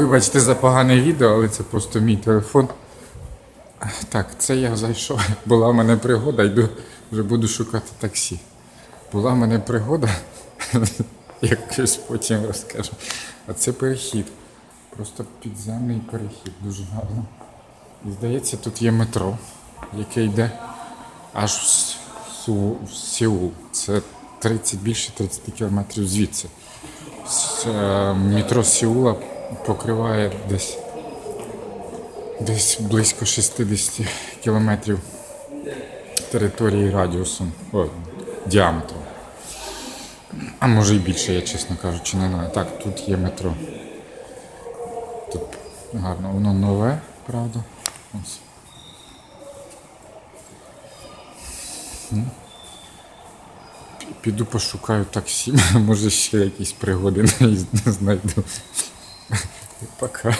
Вибачте за погане відео, але це просто мій телефон. Так, це я зайшов. Була в мене пригода, йду, вже буду шукати таксі. Була в мене пригода, якось потім розкажу. А це перехід. Просто підземний перехід, дуже гарно. І здається, тут є метро, яке йде аж в Сеул. Це 30, більше 30 кілометрів звідси. С- е, Метро Сеула покриває десь, десь близько 60 кілометрів території радіусом, о, діаметром. А може і більше, я чесно кажучи, не знаю. Так, тут є метро. Тут гарно, воно нове, правда. Ось. Піду пошукаю таксі, може ще якісь пригоди знайду. Пока.